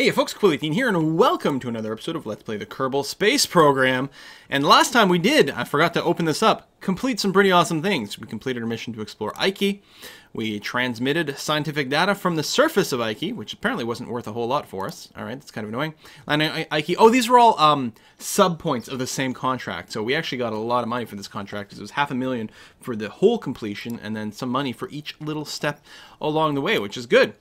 Hey folks, Quill18 here, and welcome to another episode of Let's Play the Kerbal Space Program. And last time we did, I forgot to open this up, complete some pretty awesome things. We completed our mission to explore Ike. We transmitted scientific data from the surface of Ike, which apparently wasn't worth a whole lot for us. All right, that's kind of annoying. Landing Ike. Oh, these were all um, sub points of the same contract. So we actually got a lot of money for this contract. Because it was half a million for the whole completion, and then some money for each little step along the way, which is good.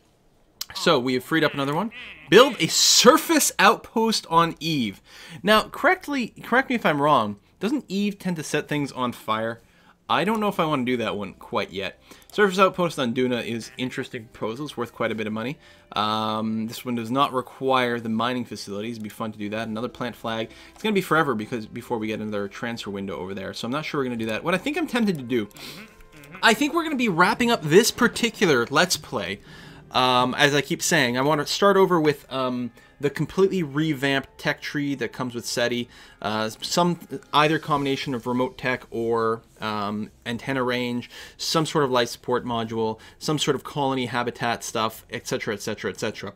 So we have freed up another one. Build a surface outpost on Eve. Now, correctly, correct me if I'm wrong. Doesn't Eve tend to set things on fire? I don't know if I want to do that one quite yet. Surface outpost on Duna is interesting proposal. It's worth quite a bit of money. Um, this one does not require the mining facilities. It'd be fun to do that. Another plant flag. It's going to be forever because before we get another transfer window over there. So I'm not sure we're going to do that. What I think I'm tempted to do, I think we're going to be wrapping up this particular Let's Play um, as I keep saying, I want to start over with um, the completely revamped tech tree that comes with SETI. Uh, some either combination of RemoteTech or um, antenna range, some sort of life support module, some sort of colony habitat stuff, etc., etc., etc.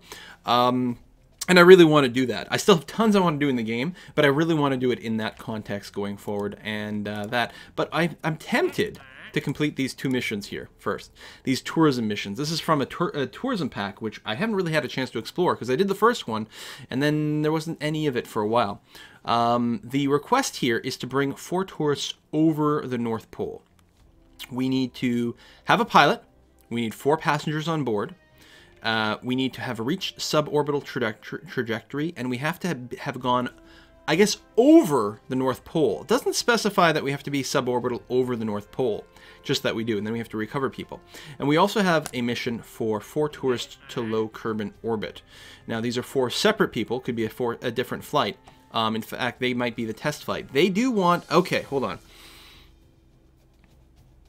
And I really want to do that. I still have tons I want to do in the game, but I really want to do it in that context going forward and uh, that. But I, I'm tempted to complete these two missions here first. These tourism missions. This is from a, tour a tourism pack, which I haven't really had a chance to explore because I did the first one, and then there wasn't any of it for a while. Um, the request here is to bring four tourists over the North Pole. We need to have a pilot. We need four passengers on board. Uh, we need to have reached suborbital traje tra trajectory, and we have to have, have gone I guess, over the North Pole. It doesn't specify that we have to be suborbital over the North Pole, just that we do, and then we have to recover people. And we also have a mission for four tourists to low Kerbin orbit. Now, these are four separate people, could be a, four, a different flight. Um, in fact, they might be the test flight. They do want, okay, hold on.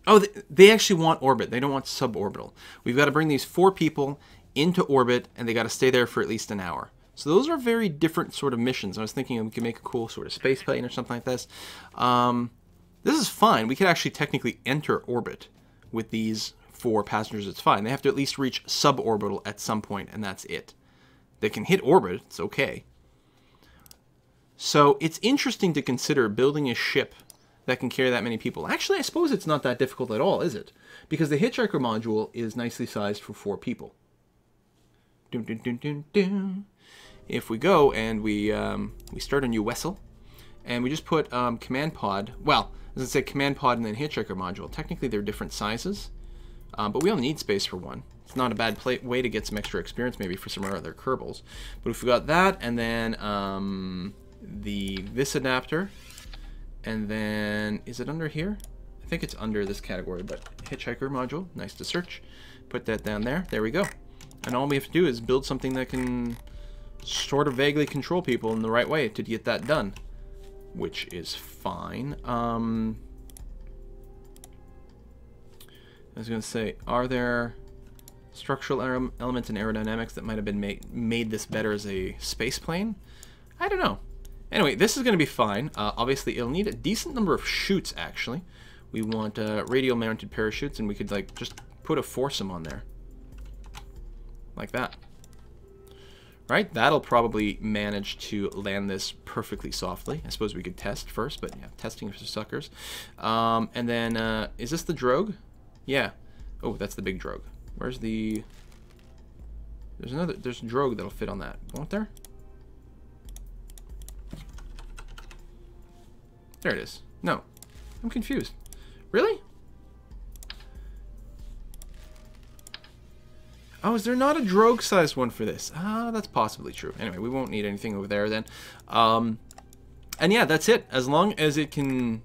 Oh, they actually want orbit. They don't want suborbital. We've got to bring these four people into orbit, and they got to stay there for at least an hour. So those are very different sort of missions. I was thinking we could make a cool sort of space plane or something like this. Um, this is fine. We could actually technically enter orbit with these four passengers. It's fine. They have to at least reach suborbital at some point, and that's it. They can hit orbit. It's okay. So it's interesting to consider building a ship that can carry that many people. Actually, I suppose it's not that difficult at all, is it? Because the Hitchhiker module is nicely sized for four people. Dun, dun, dun, if we go and we um, we start a new vessel and we just put um, command pod, well, as I say, command pod and then hitchhiker module. Technically, they're different sizes, um, but we only need space for one. It's not a bad way to get some extra experience, maybe for some other Kerbals. But if we got that, and then um, the this adapter, and then is it under here? I think it's under this category, but hitchhiker module, nice to search. Put that down there. There we go. And all we have to do is build something that can sort of vaguely control people in the right way to get that done, which is fine. Um, I was going to say, are there structural elements in aerodynamics that might have been made, made this better as a space plane? I don't know. Anyway, this is going to be fine. Uh, obviously, it'll need a decent number of chutes, actually. We want uh, radial mounted parachutes, and we could like just put a foursome on there. Like that right? That'll probably manage to land this perfectly softly. I suppose we could test first, but yeah, testing for suckers. Um, and then, uh, is this the drogue? Yeah. Oh, that's the big drogue. Where's the... There's another, there's a drogue that'll fit on that, won't there? There it is. No. I'm confused. Really? Oh, is there not a drogue-sized one for this? Ah, that's possibly true. Anyway, we won't need anything over there then. Um, and yeah, that's it. As long as it can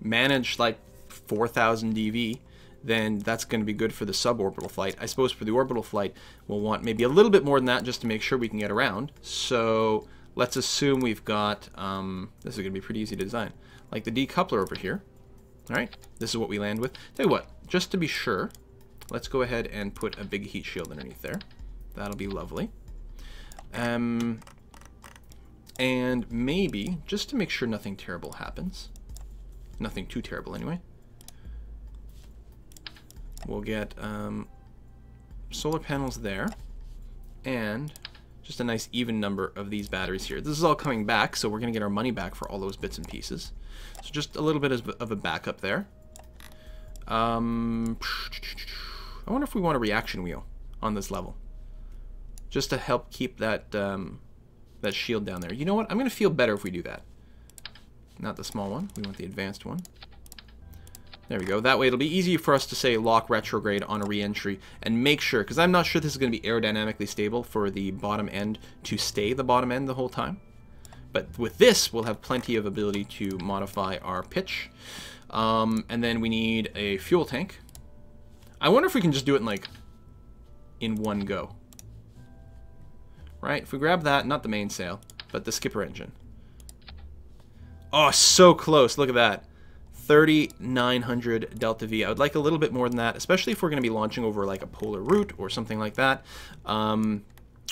manage like 4,000 dV, then that's going to be good for the suborbital flight. I suppose for the orbital flight, we'll want maybe a little bit more than that just to make sure we can get around. So let's assume we've got, um, this is going to be pretty easy to design, like the decoupler over here. All right, this is what we land with. Tell you what, just to be sure, Let's go ahead and put a big heat shield underneath there. That'll be lovely. Um, and maybe, just to make sure nothing terrible happens, nothing too terrible anyway, we'll get um, solar panels there and Just a nice even number of these batteries here. This is all coming back, so we're going to get our money back for all those bits and pieces. So just a little bit of a backup there. Um, I wonder if we want a reaction wheel on this level. Just to help keep that, um, that shield down there. You know what? I'm going to feel better if we do that. Not the small one. We want the advanced one. There we go. That way it'll be easy for us to say lock retrograde on a reentry and make sure, because I'm not sure this is going to be aerodynamically stable for the bottom end to stay the bottom end the whole time. But with this, we'll have plenty of ability to modify our pitch. Um, and then we need a fuel tank. I wonder if we can just do it in like in one go. Right? If we grab that, not the mainsail, but the skipper engine. Oh, so close. Look at that. 3,900 delta V. I would like a little bit more than that, especially if we're going to be launching over like a polar route or something like that. Um,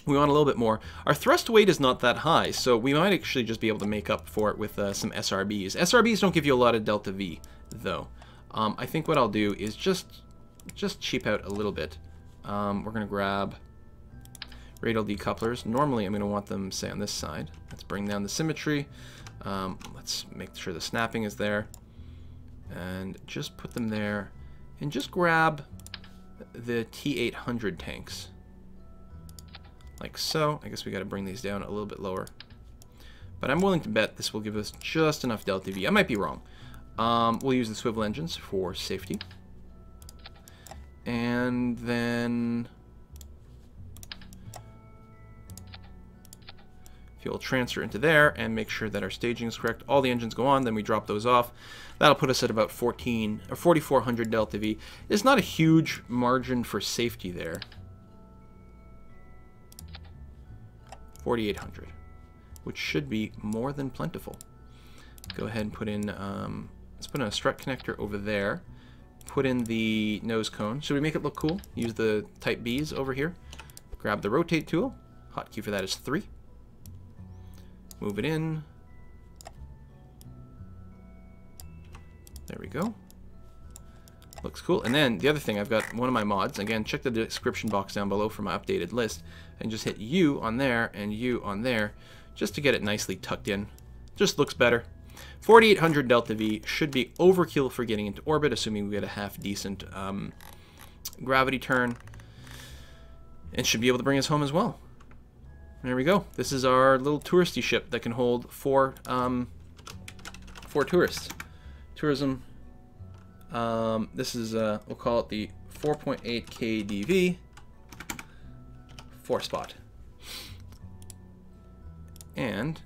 we want a little bit more. Our thrust weight is not that high, so we might actually just be able to make up for it with uh, some SRBs. SRBs don't give you a lot of delta V, though. Um, I think what I'll do is just just cheap out a little bit. Um, we're going to grab radial decouplers. Normally I'm going to want them, say, on this side. Let's bring down the symmetry. Um, let's make sure the snapping is there. And just put them there. And just grab the T800 tanks. Like so. I guess we got to bring these down a little bit lower. But I'm willing to bet this will give us just enough delta V. I might be wrong. Um, we'll use the swivel engines for safety. And then... Fuel transfer into there and make sure that our staging is correct. All the engines go on, then we drop those off. That'll put us at about 14 or 4400 delta V. It's not a huge margin for safety there. 4800, which should be more than plentiful. Go ahead and put in, um, let's put in a strut connector over there put in the nose cone. Should we make it look cool? Use the type Bs over here. Grab the rotate tool. Hotkey for that is 3. Move it in. There we go. Looks cool. And then the other thing, I've got one of my mods. Again, check the description box down below for my updated list. And just hit U on there and U on there just to get it nicely tucked in. Just looks better. 4800 delta V should be overkill for getting into orbit, assuming we get a half decent um, gravity turn. And should be able to bring us home as well. There we go. This is our little touristy ship that can hold four, um, four tourists. Tourism. Um, this is, uh, we'll call it the 4.8 KDV. Four spot. And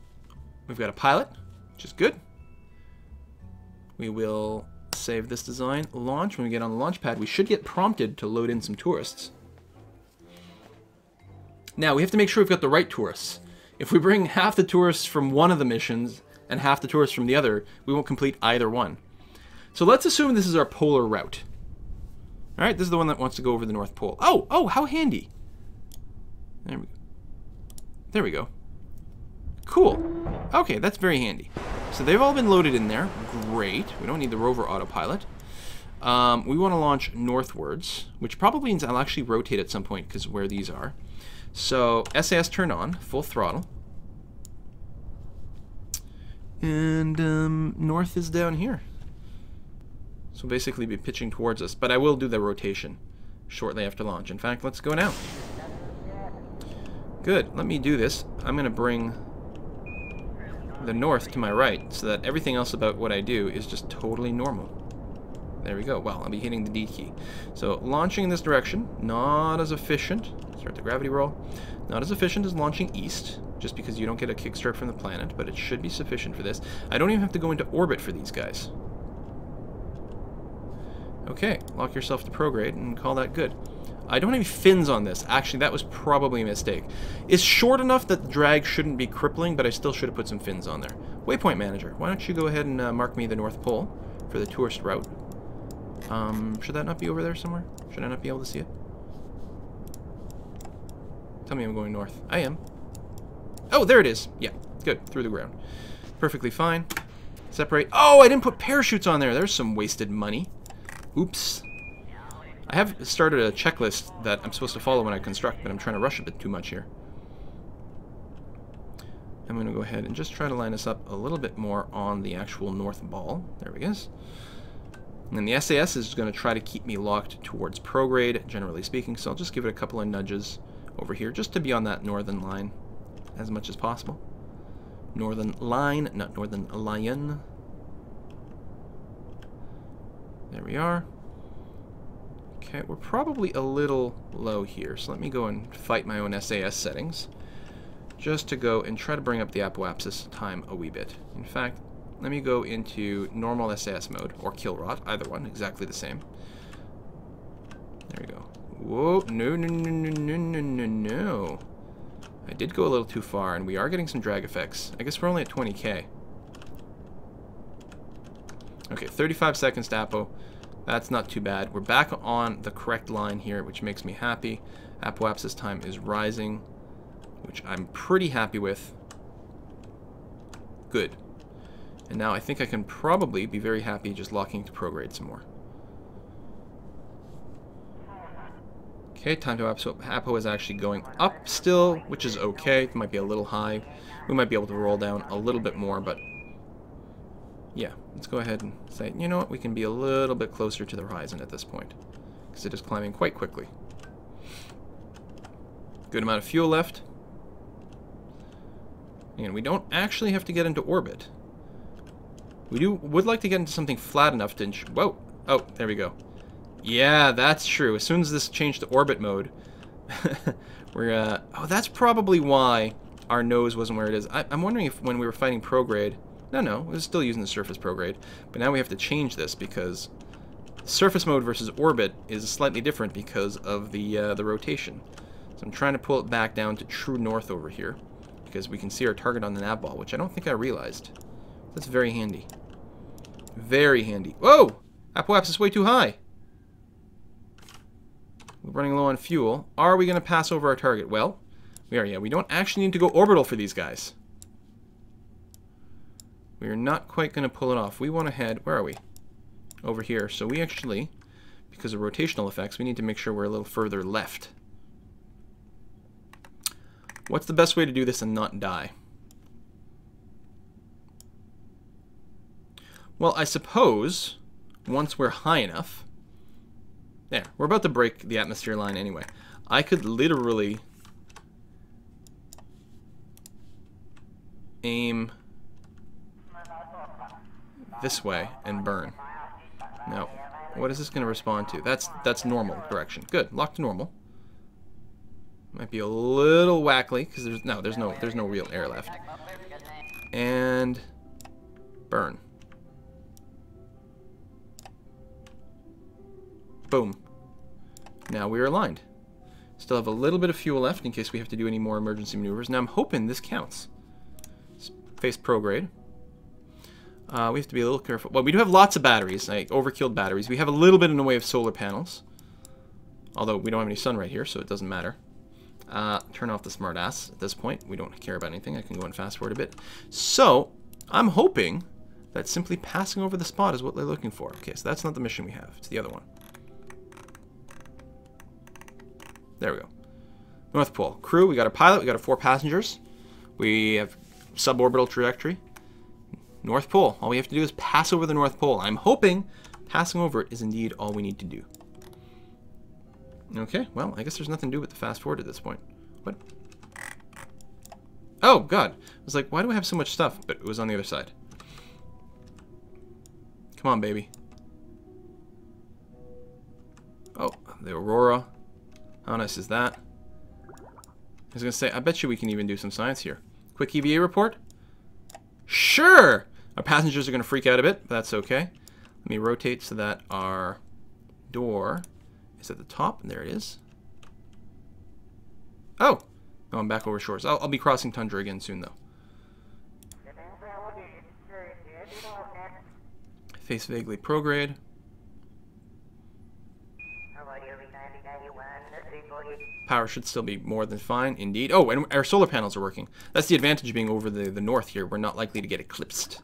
we've got a pilot, which is good. We will save this design, launch. When we get on the launch pad, we should get prompted to load in some tourists. Now, we have to make sure we've got the right tourists. If we bring half the tourists from one of the missions and half the tourists from the other, we won't complete either one. So let's assume this is our polar route. All right, this is the one that wants to go over the North Pole. Oh, oh, how handy. There we go. There we go. Cool. Okay, that's very handy. So they've all been loaded in there. Great. We don't need the rover autopilot. Um, we want to launch northwards, which probably means I'll actually rotate at some point because where these are. So SAS turn on, full throttle. And um, north is down here. So basically be pitching towards us, but I will do the rotation shortly after launch. In fact, let's go now. Good, let me do this. I'm going to bring the north to my right so that everything else about what I do is just totally normal. There we go. Well, I'll be hitting the D key. So launching in this direction, not as efficient. Start the gravity roll. Not as efficient as launching east, just because you don't get a kickstart from the planet, but it should be sufficient for this. I don't even have to go into orbit for these guys. Okay, lock yourself to prograde and call that good. I don't have any fins on this. Actually, that was probably a mistake. It's short enough that the drag shouldn't be crippling, but I still should have put some fins on there. Waypoint Manager, why don't you go ahead and uh, mark me the North Pole for the tourist route. Um, should that not be over there somewhere? Should I not be able to see it? Tell me I'm going north. I am. Oh, there it is. Yeah, good. Through the ground. Perfectly fine. Separate. Oh, I didn't put parachutes on there. There's some wasted money. Oops. I have started a checklist that I'm supposed to follow when I construct, but I'm trying to rush a bit too much here. I'm going to go ahead and just try to line us up a little bit more on the actual north ball. There we go. And the SAS is going to try to keep me locked towards prograde, generally speaking, so I'll just give it a couple of nudges over here just to be on that northern line as much as possible. Northern line, not northern lion. There we are. Okay, we're probably a little low here, so let me go and fight my own SAS settings just to go and try to bring up the apoapsis time a wee bit. In fact, let me go into normal SAS mode, or kill rot, either one, exactly the same. There we go. Whoa, no, no, no, no, no, no, no, no. I did go a little too far, and we are getting some drag effects. I guess we're only at 20k. Okay, 35 seconds to Apo. That's not too bad. We're back on the correct line here, which makes me happy. Apoapsis time is rising, which I'm pretty happy with. Good. And now I think I can probably be very happy just locking to prograde some more. Okay, time to Apo, Apo is actually going up still, which is okay. It might be a little high. We might be able to roll down a little bit more, but yeah, let's go ahead and say, you know what, we can be a little bit closer to the horizon at this point, because it is climbing quite quickly. Good amount of fuel left. And we don't actually have to get into orbit. We do would like to get into something flat enough to... Whoa! Oh, there we go. Yeah, that's true. As soon as this changed to orbit mode, we're... Uh, oh, that's probably why our nose wasn't where it is. I, am wondering if when we were fighting prograde... No, no, we are still using the surface prograde. But now we have to change this because surface mode versus orbit is slightly different because of the, uh, the rotation. So I'm trying to pull it back down to true north over here because we can see our target on the nav ball, which I don't think I realized. That's very handy. Very handy. Whoa! Apoapsis is way too high. We're running low on fuel. Are we going to pass over our target? Well, we are, yeah. We don't actually need to go orbital for these guys. We are not quite going to pull it off. We want to head... Where are we? Over here. So we actually, because of rotational effects, we need to make sure we're a little further left. What's the best way to do this and not die? Well, I suppose once we're high enough, there, we're about to break the atmosphere line anyway. I could literally aim this way and burn. No. What is this going to respond to? That's that's normal direction. Good. Lock to normal. Might be a little wackly because there's no there's no there's no real air left. And burn. Boom. Now we are aligned. Still have a little bit of fuel left in case we have to do any more emergency maneuvers. Now I'm hoping this counts. Face prograde. Uh, we have to be a little careful. Well, we do have lots of batteries, like overkilled batteries. We have a little bit in the way of solar panels. Although we don't have any sun right here, so it doesn't matter. Uh, turn off the smartass at this point. We don't care about anything. I can go and fast forward a bit. So, I'm hoping that simply passing over the spot is what they're looking for. Okay, so that's not the mission we have. It's the other one. There we go. North Pole. Crew, we got a pilot, we got a four passengers. We have suborbital trajectory. North Pole. All we have to do is pass over the North Pole. I'm hoping passing over it is indeed all we need to do. Okay, well, I guess there's nothing to do with the fast forward at this point. What? Oh, God. I was like, why do I have so much stuff? But it was on the other side. Come on, baby. Oh, the Aurora. How nice is that? I was going to say, I bet you we can even do some science here. Quick EVA report? Sure! Our passengers are going to freak out a bit, but that's okay. Let me rotate so that our door is at the top, and there it is. Oh! Oh, I'm back over shores. I'll, I'll be crossing tundra again soon, though. Face vaguely prograde. Power should still be more than fine, indeed. Oh, and our solar panels are working. That's the advantage of being over the, the north here. We're not likely to get eclipsed.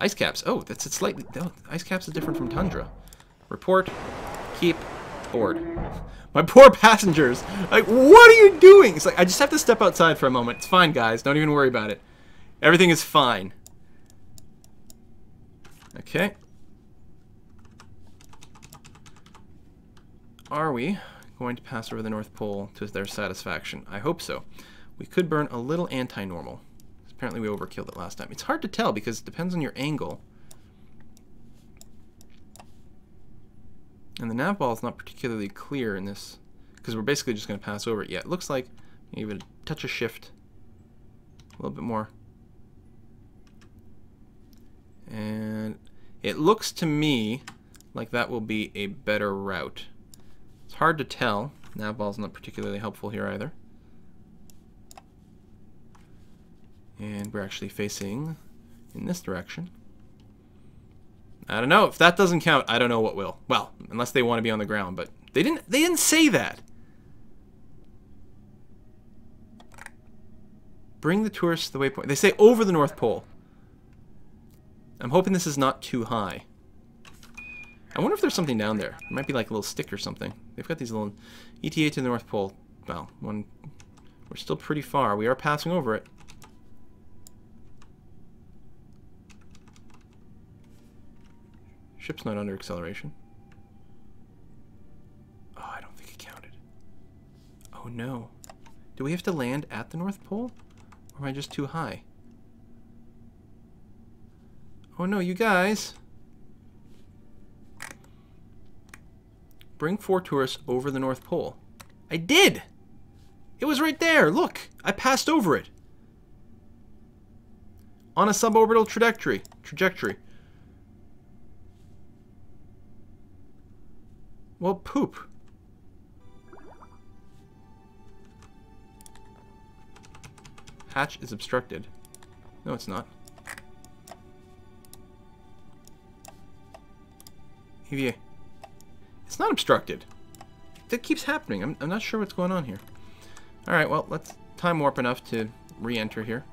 Ice caps. Oh, that's a slightly... Oh, ice caps is different from tundra. Report. Keep. Board. My poor passengers. Like, what are you doing? It's like, I just have to step outside for a moment. It's fine, guys. Don't even worry about it. Everything is fine. Okay. Are we going to pass over the North Pole to their satisfaction? I hope so. We could burn a little anti-normal. Apparently we overkilled it last time. It's hard to tell because it depends on your angle. And the nav ball is not particularly clear in this, because we're basically just going to pass over it. Yeah, it looks like a touch of shift, a little bit more. And it looks to me like that will be a better route. It's hard to tell. Nav ball's not particularly helpful here either. And we're actually facing in this direction. I don't know. If that doesn't count, I don't know what will. Well, unless they want to be on the ground, but they didn't they didn't say that. Bring the tourists to the waypoint. They say over the North Pole. I'm hoping this is not too high. I wonder if there's something down there. It might be like a little stick or something. They've got these little ETA to the North Pole. Well, one we're still pretty far. We are passing over it. Ship's not under acceleration. Oh, I don't think it counted. Oh no. Do we have to land at the North Pole? Or am I just too high? Oh no, you guys! Bring four tourists over the North Pole. I did! It was right there! Look! I passed over it! On a suborbital trajectory. Trajectory. Well, poop. Hatch is obstructed. No, it's not. It's not obstructed. That keeps happening. I'm, I'm not sure what's going on here. Alright, well, let's time warp enough to re-enter here.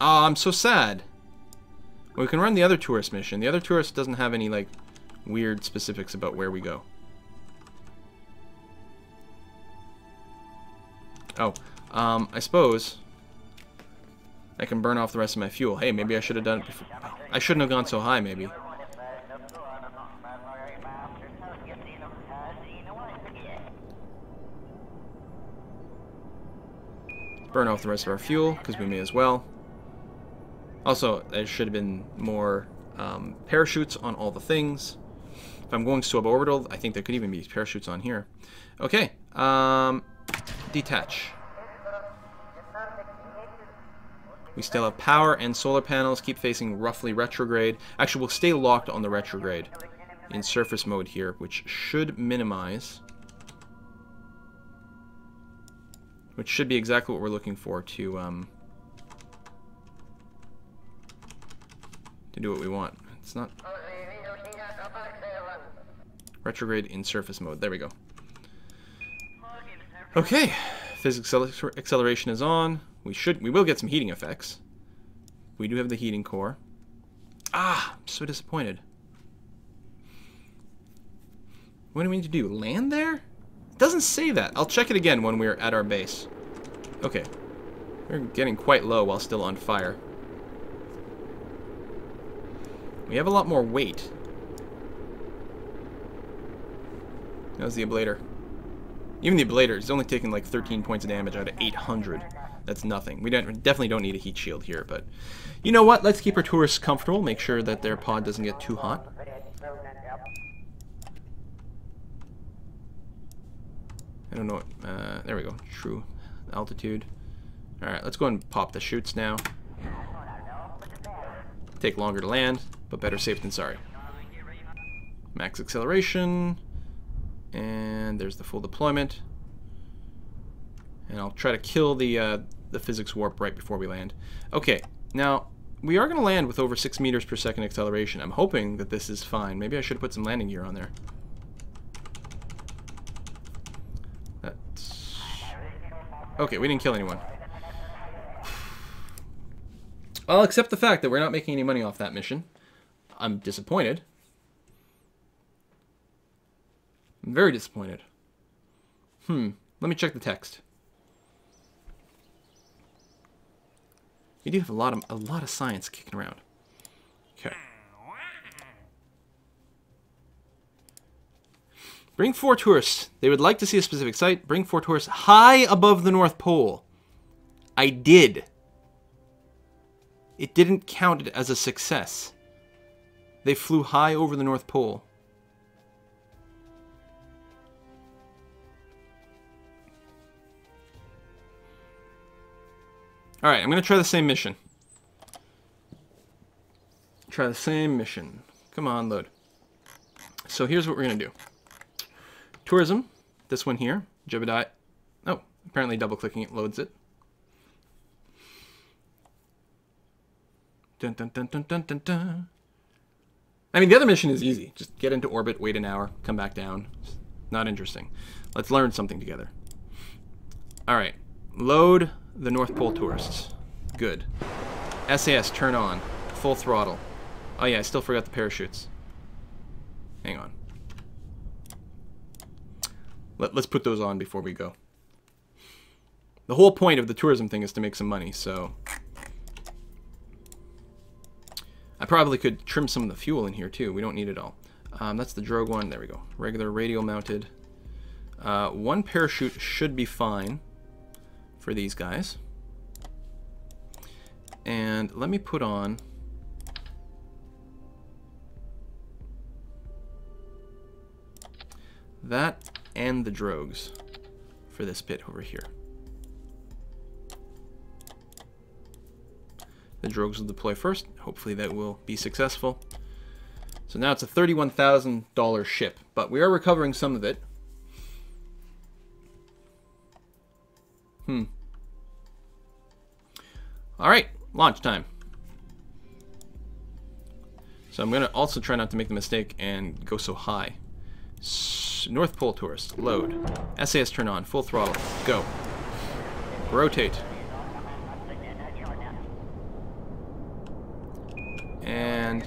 Oh, I'm so sad. Well, we can run the other tourist mission. The other tourist doesn't have any, like, weird specifics about where we go. Oh, um, I suppose I can burn off the rest of my fuel. Hey, maybe I should have done it before. I shouldn't have gone so high, maybe. Burn off the rest of our fuel, because we may as well. Also, there should have been more um, parachutes on all the things. If I'm going suborbital, I think there could even be parachutes on here. Okay, um, detach. We still have power and solar panels. Keep facing roughly retrograde. Actually, we'll stay locked on the retrograde in surface mode here, which should minimize. Which should be exactly what we're looking for to um, do what we want. It's not... Retrograde in surface mode. There we go. Okay. Physics acceleration is on. We should, we will get some heating effects. We do have the heating core. Ah, I'm so disappointed. What do we need to do? Land there? It doesn't say that. I'll check it again when we're at our base. Okay. We're getting quite low while still on fire. We have a lot more weight. That was the ablator? Even the ablator is only taking like 13 points of damage out of 800. That's nothing. We don't definitely don't need a heat shield here, but you know what? Let's keep our tourists comfortable. Make sure that their pod doesn't get too hot. I don't know. What, uh, there we go. True altitude. All right, let's go and pop the chutes now. Take longer to land, but better safe than sorry. Max acceleration, and there's the full deployment. And I'll try to kill the, uh, the physics warp right before we land. Okay, now, we are going to land with over 6 meters per second acceleration. I'm hoping that this is fine. Maybe I should put some landing gear on there. That's... Okay, we didn't kill anyone. I'll accept the fact that we're not making any money off that mission. I'm disappointed. I'm very disappointed. Hmm. Let me check the text. We do have a lot of a lot of science kicking around. Okay. Bring four tourists. They would like to see a specific site. Bring four tourists high above the North Pole. I did. It didn't count it as a success. They flew high over the North Pole. Alright, I'm going to try the same mission. Try the same mission. Come on, load. So here's what we're going to do. Tourism, this one here, Jebediah. Oh, apparently double clicking it loads it. Dun, dun, dun, dun, dun, dun, dun. I mean, the other mission is easy. Just get into orbit, wait an hour, come back down. It's not interesting. Let's learn something together. All right, load the North Pole tourists. Good. SAS, turn on. Full throttle. Oh yeah, I still forgot the parachutes. Hang on. Let, let's put those on before we go. The whole point of the tourism thing is to make some money, so... I probably could trim some of the fuel in here too. We don't need it all. Um, that's the drogue one. There we go. Regular radial mounted. Uh, one parachute should be fine for these guys. And let me put on that and the drogues for this bit over here. The drogues will deploy first. Hopefully that will be successful. So now it's a $31,000 ship, but we are recovering some of it. Hmm. All right, launch time. So I'm going to also try not to make the mistake and go so high. North Pole tourist, load. SAS turn on, full throttle, go. Rotate. And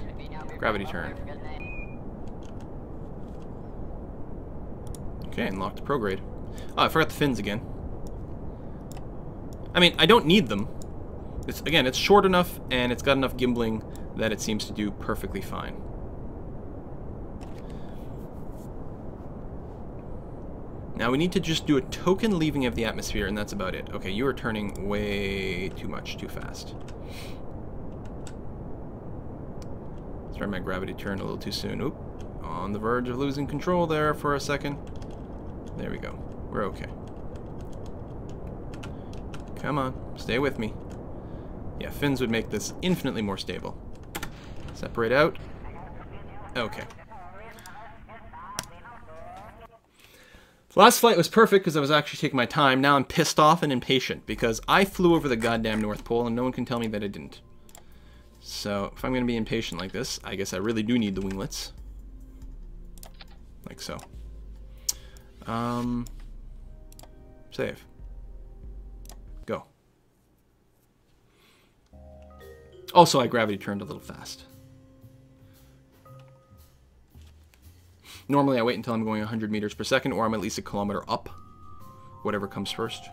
gravity turn. Okay, unlocked prograde. Oh, ah, I forgot the fins again. I mean, I don't need them. It's, again, it's short enough and it's got enough gimbling that it seems to do perfectly fine. Now we need to just do a token leaving of the atmosphere and that's about it. Okay, you are turning way too much, too fast. Start my gravity turned a little too soon. Oop, on the verge of losing control there for a second. There we go. We're okay. Come on, stay with me. Yeah, fins would make this infinitely more stable. Separate out. Okay. Last flight was perfect because I was actually taking my time. Now I'm pissed off and impatient because I flew over the goddamn North Pole and no one can tell me that I didn't. So if I'm going to be impatient like this, I guess I really do need the winglets. Like so. Um, save. Go. Also, I gravity turned a little fast. Normally I wait until I'm going 100 meters per second or I'm at least a kilometer up. Whatever comes first.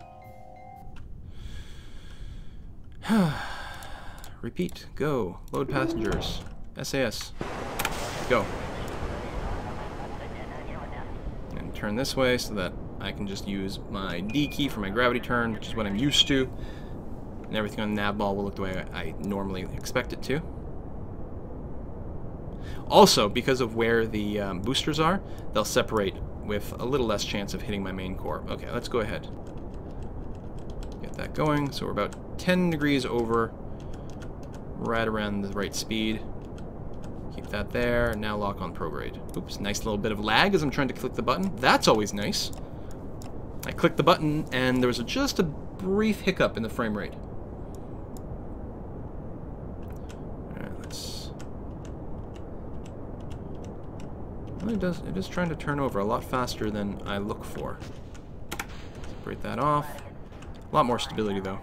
Repeat. Go. Load passengers. SAS. Go. And turn this way so that I can just use my D key for my gravity turn, which is what I'm used to. And everything on the nav ball will look the way I, normally expect it to. Also, because of where the um, boosters are, they'll separate with a little less chance of hitting my main core. Okay, let's go ahead. Get that going. So we're about 10 degrees over, right around the right speed. Keep that there. Now lock on prograde. Oops, nice little bit of lag as I'm trying to click the button. That's always nice. I clicked the button and there was a, just a brief hiccup in the frame rate. it does. It is trying to turn over a lot faster than I look for. Separate that off. A lot more stability though.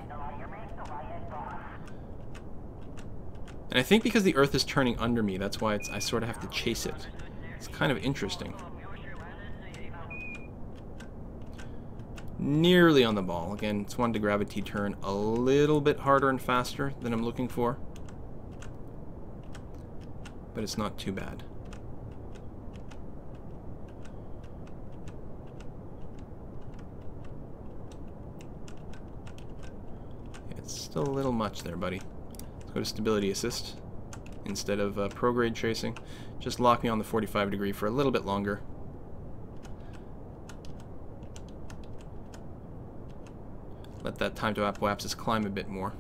And I think because the Earth is turning under me, that's why it's I sort of have to chase it. It's kind of interesting. Nearly on the ball. Again, it's one to gravity turn a little bit harder and faster than I'm looking for. But it's not too bad. It's still a little much there, buddy. Go to stability assist instead of uh, prograde tracing. Just lock me on the 45 degree for a little bit longer. Let that time to apoapsis climb a bit more.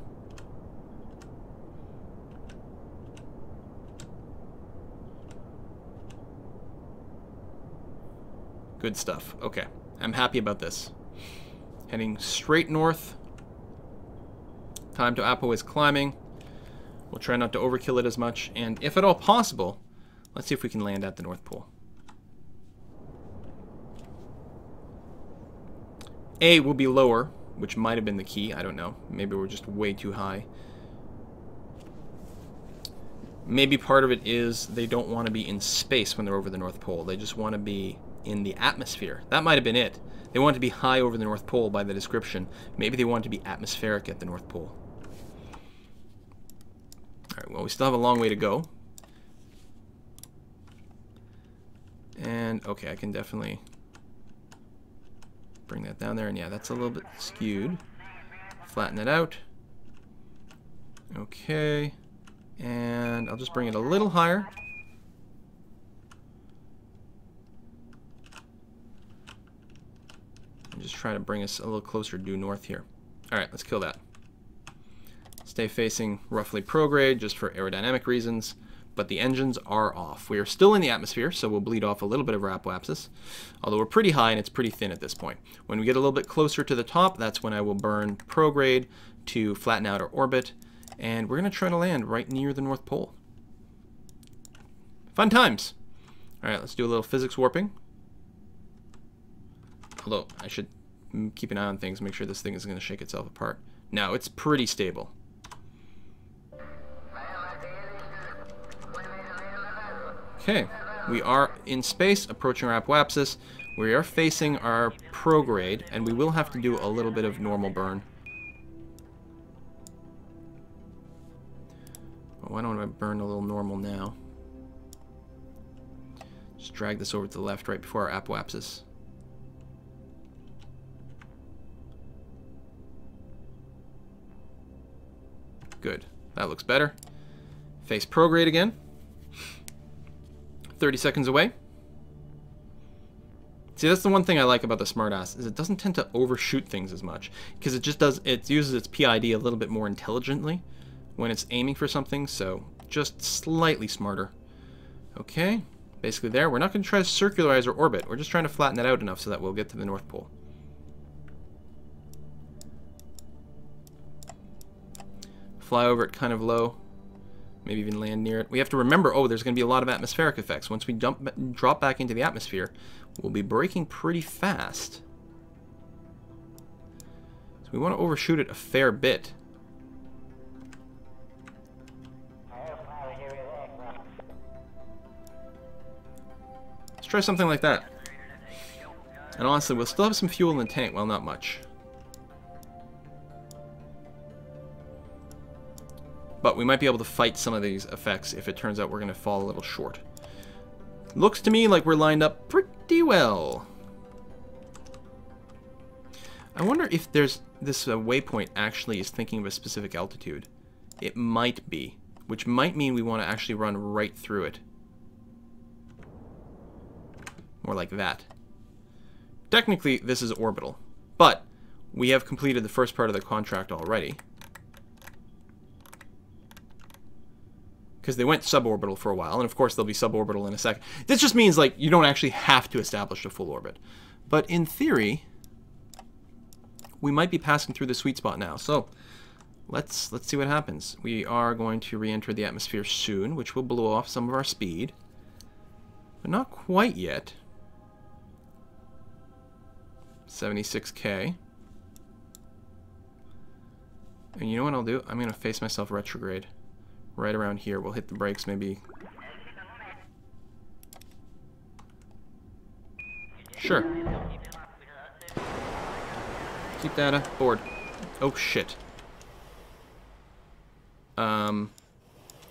Good stuff. Okay. I'm happy about this. Heading straight north. Time to Apo is climbing. We'll try not to overkill it as much. And if at all possible, let's see if we can land at the North Pole. A will be lower, which might have been the key. I don't know. Maybe we're just way too high. Maybe part of it is they don't want to be in space when they're over the North Pole. They just want to be in the atmosphere. That might have been it. They want to be high over the North Pole by the description. Maybe they want to be atmospheric at the North Pole. Alright, well, we still have a long way to go. And, okay, I can definitely bring that down there. And yeah, that's a little bit skewed. Flatten it out. Okay. And I'll just bring it a little higher. And just try to bring us a little closer due north here. Alright, let's kill that. Stay facing roughly prograde just for aerodynamic reasons but the engines are off. We are still in the atmosphere, so we'll bleed off a little bit of our apoapsis, although we're pretty high and it's pretty thin at this point. When we get a little bit closer to the top, that's when I will burn prograde to flatten out our orbit, and we're going to try to land right near the North Pole. Fun times! Alright, let's do a little physics warping. Although, I should keep an eye on things, make sure this thing isn't going to shake itself apart. No, it's pretty stable. Okay, we are in space, approaching our apoapsis. We are facing our prograde, and we will have to do a little bit of normal burn. Why don't I burn a little normal now? Just drag this over to the left right before our apoapsis. Good. That looks better. Face prograde again. 30 seconds away. See, that's the one thing I like about the smartass, is it doesn't tend to overshoot things as much. Because it just does, it uses its PID a little bit more intelligently when it's aiming for something, so just slightly smarter. Okay, basically there. We're not going to try to circularize our orbit. We're just trying to flatten it out enough so that we'll get to the North Pole. Fly over it kind of low maybe even land near it. We have to remember, oh, there's going to be a lot of atmospheric effects. Once we dump, drop back into the atmosphere, we'll be breaking pretty fast. So we want to overshoot it a fair bit. Let's try something like that. And honestly, we'll still have some fuel in the tank. Well, not much. But we might be able to fight some of these effects if it turns out we're going to fall a little short. Looks to me like we're lined up pretty well. I wonder if there's this uh, waypoint actually is thinking of a specific altitude. It might be, which might mean we want to actually run right through it. More like that. Technically, this is orbital, but we have completed the first part of the contract already. Because they went suborbital for a while, and of course they'll be suborbital in a second. This just means like you don't actually have to establish a full orbit. But in theory, we might be passing through the sweet spot now. So let's let's see what happens. We are going to re-enter the atmosphere soon, which will blow off some of our speed. But not quite yet. 76k. And you know what I'll do? I'm going to face myself retrograde right around here. We'll hit the brakes maybe. Sure. Keep data. Board. Oh, shit. Um,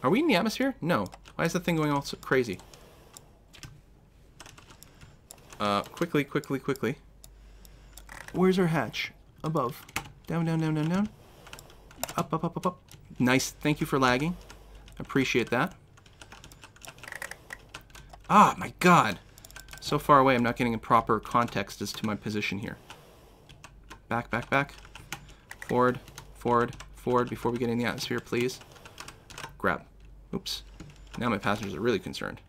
are we in the atmosphere? No. Why is the thing going all so crazy? Uh, quickly, quickly, quickly. Where's our hatch? Above. Down, down, down, down, down. Up, up, up, up, up. Nice. Thank you for lagging. Appreciate that. Ah, my god. So far away, I'm not getting a proper context as to my position here. Back, back, back. Forward, forward, forward before we get in the atmosphere, please. Grab. Oops. Now my passengers are really concerned.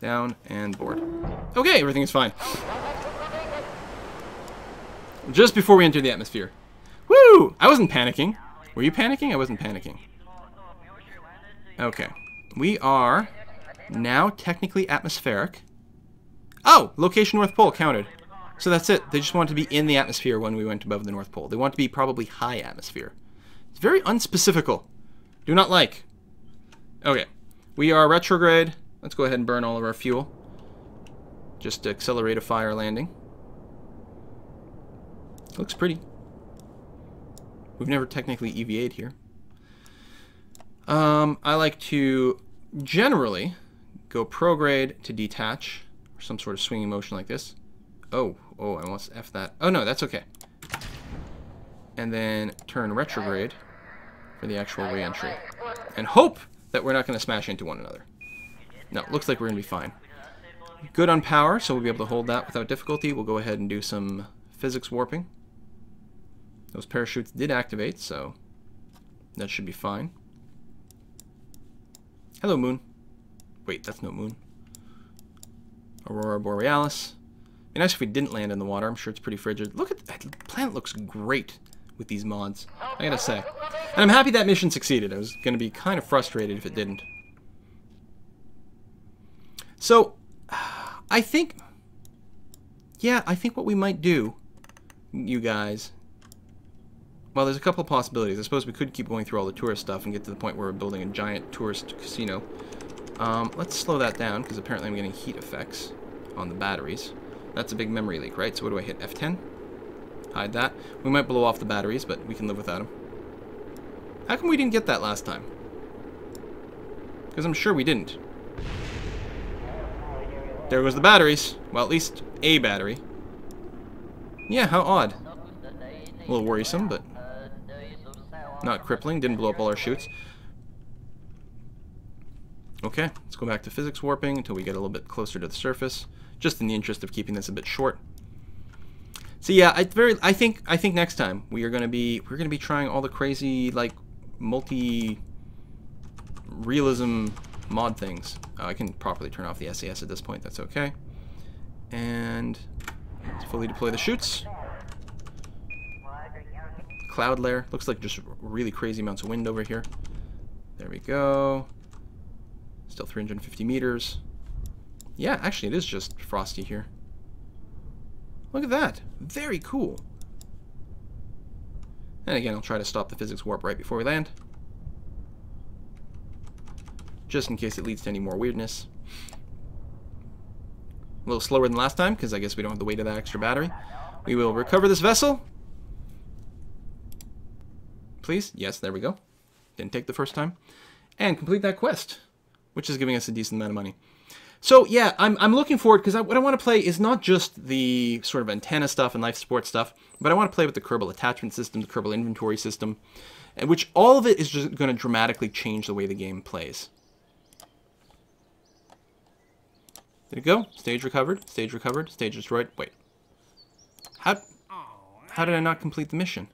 Down and board. Okay, everything is fine. Just before we enter the atmosphere. Woo! I wasn't panicking. Were you panicking? I wasn't panicking. Okay. We are now technically atmospheric. Oh! Location North Pole counted. So that's it. They just want to be in the atmosphere when we went above the North Pole. They want to be probably high atmosphere. It's very unspecifical. Do not like. Okay. We are retrograde. Let's go ahead and burn all of our fuel. Just to accelerate a fire landing. Looks pretty. We've never technically EVA'd here. Um, I like to generally go prograde to detach, or some sort of swinging motion like this. Oh, oh, I almost F that. Oh no, that's okay. And then turn retrograde for the actual re-entry. And hope that we're not going to smash into one another. No, looks like we're going to be fine. Good on power, so we'll be able to hold that without difficulty. We'll go ahead and do some physics warping. Those parachutes did activate, so that should be fine. Hello, moon. Wait, that's no moon. Aurora Borealis. Be nice if we didn't land in the water. I'm sure it's pretty frigid. Look at that. Planet looks great with these mods. I gotta say. And I'm happy that mission succeeded. I was gonna be kind of frustrated if it didn't. So, I think... Yeah, I think what we might do, you guys, well, there's a couple of possibilities. I suppose we could keep going through all the tourist stuff and get to the point where we're building a giant tourist casino. Um, let's slow that down, because apparently I'm getting heat effects on the batteries. That's a big memory leak, right? So what do I hit? F10? Hide that. We might blow off the batteries, but we can live without them. How come we didn't get that last time? Because I'm sure we didn't. There goes the batteries. Well, at least a battery. Yeah, how odd. A little worrisome, but not crippling. Didn't blow up all our chutes. Okay, let's go back to physics warping until we get a little bit closer to the surface, just in the interest of keeping this a bit short. So yeah, I very I think I think next time we are gonna be we're gonna be trying all the crazy like multi realism mod things. Uh, I can properly turn off the SAS at this point. That's okay. And let's fully deploy the chutes cloud layer. Looks like just really crazy amounts of wind over here. There we go. Still 350 meters. Yeah, actually it is just frosty here. Look at that. Very cool. And again, I'll try to stop the physics warp right before we land. Just in case it leads to any more weirdness. A little slower than last time, because I guess we don't have the weight of that extra battery. We will recover this vessel, please. Yes, there we go. Didn't take the first time. And complete that quest, which is giving us a decent amount of money. So yeah, I'm, I'm looking forward because what I want to play is not just the sort of antenna stuff and life support stuff, but I want to play with the Kerbal attachment system, the Kerbal inventory system, and which all of it is just going to dramatically change the way the game plays. There you go. Stage recovered. Stage recovered. Stage destroyed. Wait. How, how did I not complete the mission?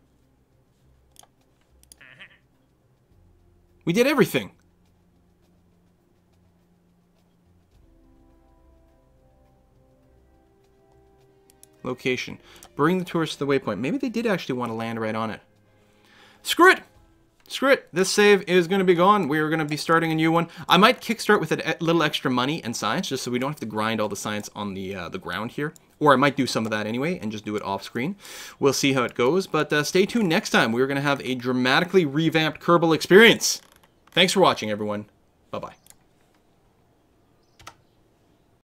We did everything. Location. Bring the tourists to the waypoint. Maybe they did actually want to land right on it. Screw it! Screw it. This save is going to be gone. We're going to be starting a new one. I might kickstart with a little extra money and science, just so we don't have to grind all the science on the uh, the ground here. Or I might do some of that anyway and just do it off screen. We'll see how it goes. But uh, stay tuned next time. We're going to have a dramatically revamped Kerbal experience. Thanks for watching, everyone. Bye bye.